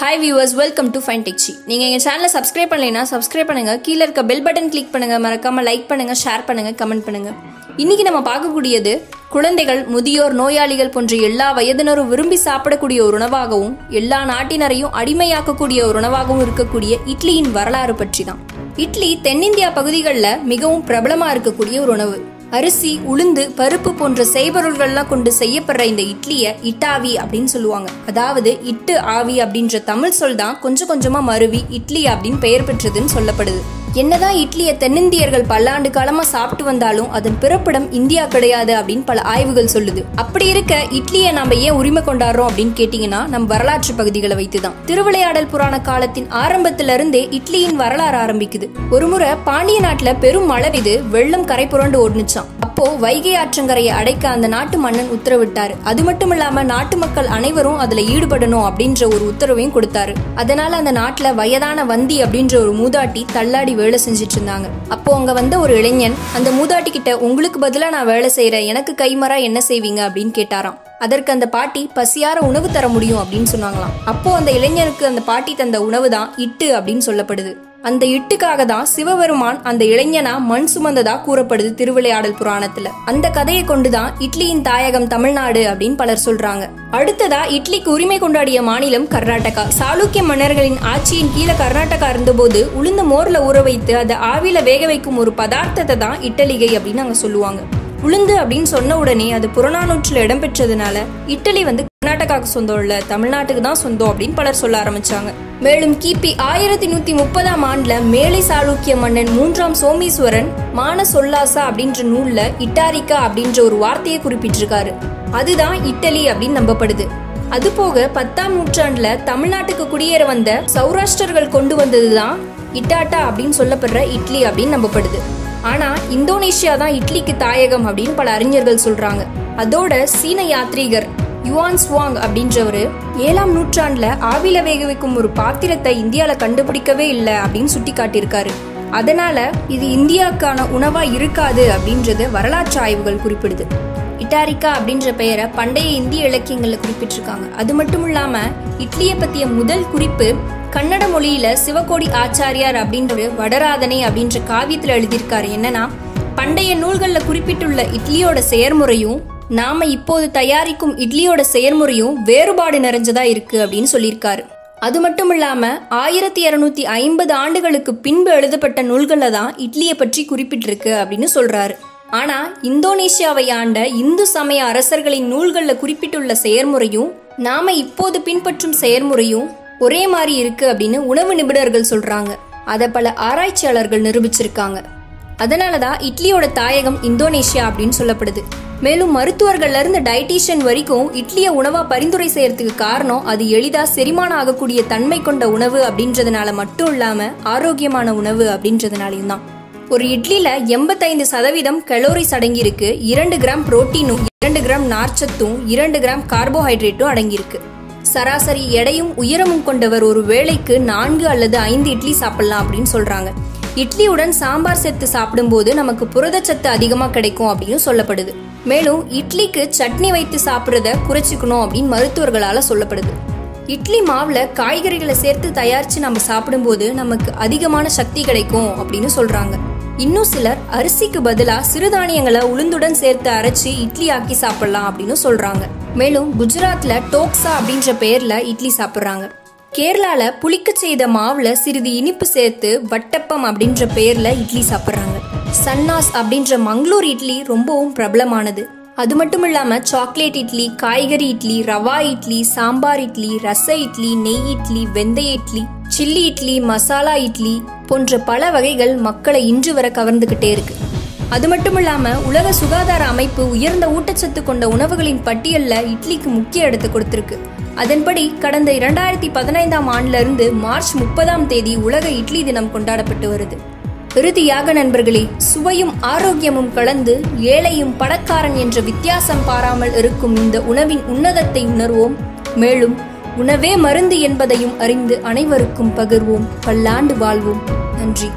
Hi viewers welcome to fine taxi நீங்கள் எங்கள் சேனலை சப்ஸ்கிரைப் பண்ணலைன்னா சப்ஸ்கிரைப் பண்ணுங்கள் கீழே இருக்க பெல் பட்டன் கிளிக் பண்ணுங்கள் மறக்காமல் லைக் பண்ணுங்கள் ஷேர் பண்ணுங்கள் கமெண்ட் பண்ணுங்கள் இன்னைக்கு நம்ம பார்க்கக்கூடியது குழந்தைகள் முதியோர் நோயாளிகள் போன்ற எல்லா வயதினரும் விரும்பி சாப்பிடக்கூடிய ஒரு உணவாகவும் எல்லா நாட்டினரையும் அடிமையாக்கக்கூடிய ஒரு உணவாகவும் இருக்கக்கூடிய இட்லியின் வரலாறு பற்றி தான் இட்லி தென்னிந்தியா பகுதிகளில் மிகவும் பிரபலமாக இருக்கக்கூடிய ஒரு உணவு. அரிசி உளுந்து பருப்பு போன்ற செய்பொருள்கள்லாம் கொண்டு செய்யப்படுற இந்த இட்லியை இட்டாவி அப்படின்னு சொல்லுவாங்க. அதாவது இட்டு ஆவி அப்படின்ற தமிழ் சொல் தான் கொஞ்சம் கொஞ்சமா மருவி இட்லி அப்படின்னு பெயர் பெற்றதுன்னு சொல்லப்படுது. என்னதான் இட்லியை தென்னிந்தியர்கள் பல்லாண்டு காலமா சாப்பிட்டு வந்தாலும் அதன் பிறப்பிடம் இந்தியா கிடையாது அப்படின்னு பல ஆய்வுகள் சொல்லுது. அப்படி இருக்க இட்லியை நாம ஏன் உரிமை கொண்டாடுறோம் அப்படின்னு கேட்டீங்கன்னா நம் வரலாற்று பகுதிகளை வைத்துதான். திருவிளையாடல் புராண காலத்தின் ஆரம்பத்துல இருந்தே இட்லியின் வரலாறு ஆரம்பிக்குது. ஒருமுறை பாண்டிய நாட்டுல பெரும் மழை பெய்து வெள்ளம் கரை புரண்டு ஓடுனுச்சான் அப்போ வைகை ஆற்றங்கரையை அடைக்க அந்த நாட்டு மன்னன் உத்தரவிட்டாரு. அது மட்டும் இல்லாம நாட்டு மக்கள் அனைவரும் அதுல ஈடுபடணும் அப்படின்ற ஒரு உத்தரவையும் கொடுத்தாரு. அதனால அந்த நாட்டுல வயதான வந்தி அப்படின்ற ஒரு மூதாட்டி தள்ளாடி வேலை செஞ்சுட்டு இருந்தாங்க. அப்போ அங்க வந்த ஒரு இளைஞன் அந்த மூதாட்டி கிட்ட உங்களுக்கு பதிலா நான் வேலை செய்யறேன் எனக்கு கைமறா என்ன செய்வீங்க? அப்படின்னு கேட்டாராம். அதற்கு அந்த பாட்டி பசியார உணவு தர முடியும் அப்படின்னு சொன்னாங்களாம். அப்போ அந்த இளைஞனுக்கு அந்த பாட்டி தந்த உணவு தான் இட்டு அப்படின்னு சொல்லப்படுது. அந்த இட்டுக்காக தான் சிவபெருமான் அந்த இளைஞனா மண் சுமந்ததா கூறப்படுது திருவிளையாடல் புராணத்துல. அந்த கதையை கொண்டுதான் இட்லியின் தாயகம் தமிழ்நாடு அப்படின்னு பலர் சொல்றாங்க. அடுத்ததா இட்லிக்கு உரிமை கொண்டாடிய மாநிலம் கர்நாடகா. சாளுக்கிய மன்னர்களின் ஆட்சியின் கீழே கர்நாடகா இருந்தபோது உளுந்த மோர்ல ஊற வைத்து அதை ஆவியில வேக வைக்கும் ஒரு பதார்த்தத்தை தான் இட்டலிகை அப்படின்னு அங்க சொல்லுவாங்க. உளுந்து அப்படின்னு சொன்ன உடனே அது புறநானூற்றில் இடம்பெற்றதுனால இட்டலி வந்து கர்நாடகாவுக்கு சொந்தம் இல்ல தமிழ்நாட்டுக்கு தான் சொந்தம் அப்படின்னு பலர் சொல்ல ஆரம்பிச்சாங்க. மேலும் கிபி ஆயிரத்தி நூத்தி முப்பதாம் ஆண்டுல மேலை சாளுக்கிய மன்னன் மூன்றாம் சோமீஸ்வரன் மான சொல்லாசா அப்படின்ற நூல்ல இட்டாரிக்கா அப்படின்ற ஒரு வார்த்தையை குறிப்பிட்டிருக்காரு. அதுதான் இட்டலி அப்படின்னு நம்பப்படுது. அது போக பத்தாம் நூற்றாண்டுல தமிழ்நாட்டுக்கு குடியேற வந்த சௌராஷ்டிரர்கள் கொண்டு வந்ததுதான் இட்டாட்டா அப்படின்னு சொல்லப்படுற இட்லி அப்படின்னு நம்பப்படுது. ஆனா இந்தோனேஷியா தான் இட்லிக்கு தாயகம் அப்படின்னு பல அறிஞர்கள் சொல்றாங்க. அதோட சீன யாத்ரீகர் யுவான் ஸ்வாங் அப்படின்றவர் ஏழாம் நூற்றாண்டில் ஆவில வேக வைக்கும் ஒரு பாத்திரத்தை இந்தியாவில் கண்டுபிடிக்கவே இல்லை அப்படின்னு சுட்டி காட்டியிருக்காரு அதனால இது இந்தியாவுக்கான உணவா இருக்காது அப்படின்றது வரலாற்று ஆய்வுகள் குறிப்பிடுது. இட்டாரிக்கா அப்படின்ற பெயரை பண்டைய இந்திய இலக்கியங்களில் குறிப்பிட்டிருக்காங்க. அது மட்டும் இல்லாமல் இட்லியை பற்றிய முதல் குறிப்பு கன்னட மொழியில சிவகோடி ஆச்சாரியார் அப்படின்ற வடராதனை அப்படின்ற காவியத்துல எழுதியிருக்காரு. என்னன்னா பண்டைய நூல்களில் குறிப்பிட்டுள்ள இட்லியோட செயற்முறையும் நாம இப்போது தயாரிக்கும் இட்லியோட செயற்முறையும் வேறுபாடு நிறைஞ்சதா இருக்கு அப்படின்னு சொல்லியிருக்காரு. அது மட்டும் இல்லாம ஆயிரத்தி இருநூத்தி ஐம்பது ஆண்டுகளுக்கு பின்பு எழுதப்பட்ட நூல்களில் தான் இட்லியை பற்றி குறிப்பிட்டிருக்கு அப்படின்னு சொல்றாரு. ஆனா இந்தோனேஷியாவை ஆண்ட இந்து சமய அரசர்களின் நூல்களில் குறிப்பிட்டுள்ள செயற்முறையும் நாம இப்போது பின்பற்றும் செயற்முறையும் ஒரே மாதிரி இருக்கு அப்படின்னு உணவு நிபுணர்கள் சொல்றாங்க. அதை பல ஆராய்ச்சியாளர்கள் நிரூபிச்சிருக்காங்க. அதனாலதான் இட்லியோட தாயகம் இந்தோனேஷியா அப்படின்னு சொல்லப்படுது. மேலும் மருத்துவர்கள்ல இருந்து டயட்டீஷியன் வரைக்கும் இட்லியை உணவா பரிந்துரை செய்யறதுக்கு காரணம் அது எளிதா செரிமானம் ஆகக்கூடிய தன்மை கொண்ட உணவு அப்படின்றதுனால மட்டும் இல்லாம ஆரோக்கியமான உணவு அப்படின்றதுனாலையும் தான். ஒரு இட்லியில எண்பத்தைந்து சதவீதம் கலோரிஸ் அடங்கியிருக்கு. இரண்டு கிராம் புரோட்டீனும் இரண்டு கிராம் நார்ச்சத்தும் இரண்டு கிராம் கார்போஹைட்ரேட்டும் அடங்கியிருக்கு. சராசரி எடையும் உயரமும் கொண்டவர் ஒரு வேளைக்கு நான்கு அல்லது ஐந்து இட்லி சாப்பிடலாம் அப்படின்னு சொல்றாங்க. இட்லியுடன் சாம்பார் சேர்த்து சாப்பிடும்போது நமக்கு புரதச்சத்து அதிகமாக கிடைக்கும் அப்படின்னு சொல்லப்படுது. மேலும் இட்லிக்கு சட்னி வைத்து சாப்பிட்றத குறைச்சிக்கணும் அப்படின்னு மருத்துவர்களால் சொல்லப்படுது. இட்லி மாவுல காய்கறிகளை சேர்த்து தயாரித்து நம்ம சாப்பிடும்போது நமக்கு அதிகமான சக்தி கிடைக்கும் அப்படின்னு சொல்கிறாங்க இன்னும் சிலர் அரிசிக்கு பதிலாக சிறுதானியங்களை உளுந்துடன் சேர்த்து அரைச்சு இட்லி ஆக்கி சாப்பிடலாம் அப்படின்னு சொல்றாங்க. மேலும் குஜராத்ல டோக்ஸா அப்படின்ற பெயர்ல இட்லி சாப்பிட்றாங்க. கேரளால புளிக்க செய்த மாவுல சிறிது இனிப்பு சேர்த்து வட்டப்பம் அப்படின்ற பெயர்ல இட்லி சாப்பிட்றாங்க. சன்னாஸ் அப்படின்ற மங்களூர் இட்லி ரொம்பவும் பிரபலமானது. அது மட்டும் இல்லாம சாக்லேட் இட்லி காய்கறி இட்லி ரவா இட்லி சாம்பார் இட்லி ரச இட்லி நெய் இட்லி வெந்தய இட்லி சில்லி இட்லி மசாலா இட்லி போன்ற பல வகைகள் மக்களை இன்று வர கவர்ந்துகிட்டே இருக்கு. அது மட்டும் இல்லாம உலக சுகாதார அமைப்பு உயர்ந்த ஊட்டச்சத்து கொண்ட உணவுகளின் பட்டியல்ல இட்லிக்கு முக்கிய இடத்தை கொடுத்திருக்கு. அதன்படி கடந்த இரண்டாயிரத்தி பதினைந்தாம் ஆண்டிலிருந்து மார்ச் முப்பதாம் தேதி உலக இட்லி தினம் கொண்டாடப்பட்டு வருது. இறுதியாக நண்பர்களே சுவையும் ஆரோக்கியமும் கலந்து ஏழையும் பணக்காரன் என்ற வித்தியாசம் பாராமல் இருக்கும் இந்த உணவின் உன்னதத்தை உணர்வோம். மேலும் உணவே மருந்து என்பதையும் அறிந்து அனைவருக்கும் பகிர்வோம். பல்லாண்டு வாழ்வோம். நன்றி.